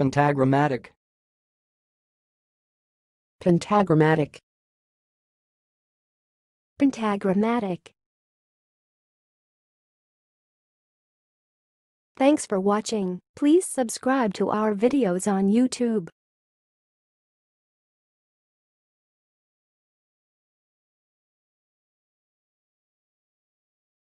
Pentagrammatic. Pentagrammatic. Pentagrammatic. Thanks for watching. Please subscribe to our videos on YouTube.